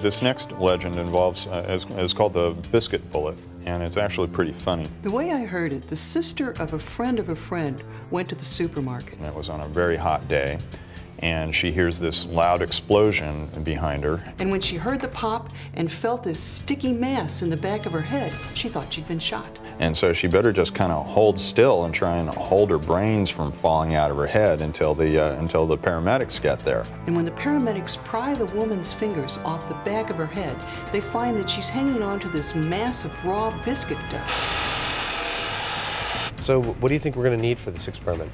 This next legend involves, uh, is, is called the biscuit bullet, and it's actually pretty funny. The way I heard it, the sister of a friend of a friend went to the supermarket. And it was on a very hot day, and she hears this loud explosion behind her. And when she heard the pop and felt this sticky mass in the back of her head, she thought she'd been shot. And so she better just kind of hold still and try and hold her brains from falling out of her head until the, uh, until the paramedics get there. And when the paramedics pry the woman's fingers off the back of her head, they find that she's hanging on to this mass of raw biscuit dough. So, what do you think we're going to need for this experiment?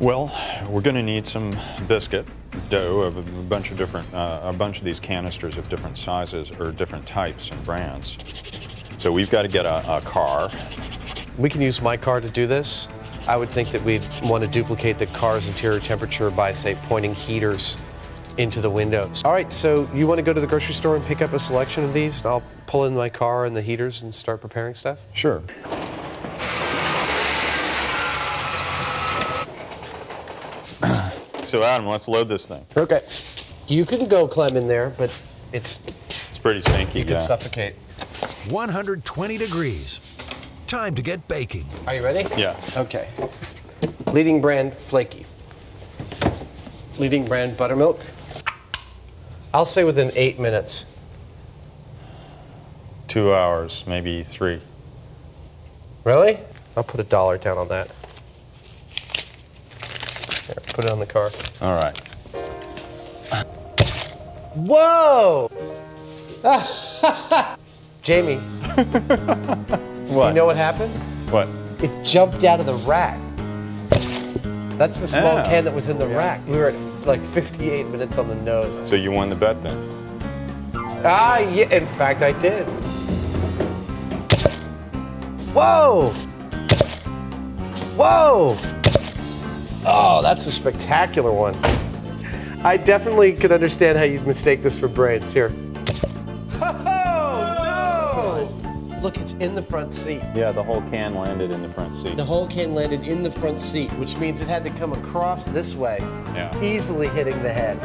Well, we're going to need some biscuit dough of a bunch of different, uh, a bunch of these canisters of different sizes or different types and brands. So we've got to get a, a car. We can use my car to do this. I would think that we'd want to duplicate the car's interior temperature by, say, pointing heaters into the windows. All right, so you want to go to the grocery store and pick up a selection of these? I'll pull in my car and the heaters and start preparing stuff? Sure. So Adam, let's load this thing. Okay. You can go climb in there, but it's It's pretty stinky. you yeah. can suffocate. 120 degrees. Time to get baking. Are you ready? Yeah. Okay. Leading brand flaky. Leading brand buttermilk. I'll say within eight minutes. Two hours, maybe three. Really? I'll put a dollar down on that. Here, put it on the car. All right. Whoa! Jamie, What? you know what happened? What? It jumped out of the rack. That's the small Oh. can that was in the rack. We were at like 58 minutes on the nose. So you won the bet then? Ah, yeah, in fact, I did. Whoa! Whoa! Oh, that's a spectacular one. I definitely could understand how you'd mistake this for brains. Here. Oh, no! Look, it's in the front seat. Yeah, the whole can landed in the front seat. The whole can landed in the front seat, which means it had to come across this way, Yeah. easily hitting the head.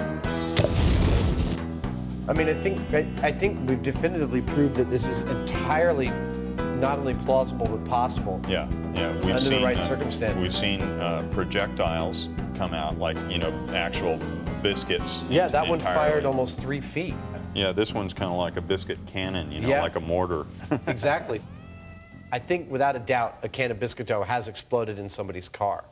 I mean, I think I, I think we've definitively proved that this is entirely not only plausible but possible. Yeah, yeah. We've Under the right uh, circumstances. We've seen uh, projectiles come out, like you know, actual biscuits. Yeah, that one fired almost three feet. Yeah, this one's kind of like a biscuit cannon, you know, Yeah. like a mortar. exactly. I think without a doubt, a can of biscuit dough has exploded in somebody's car.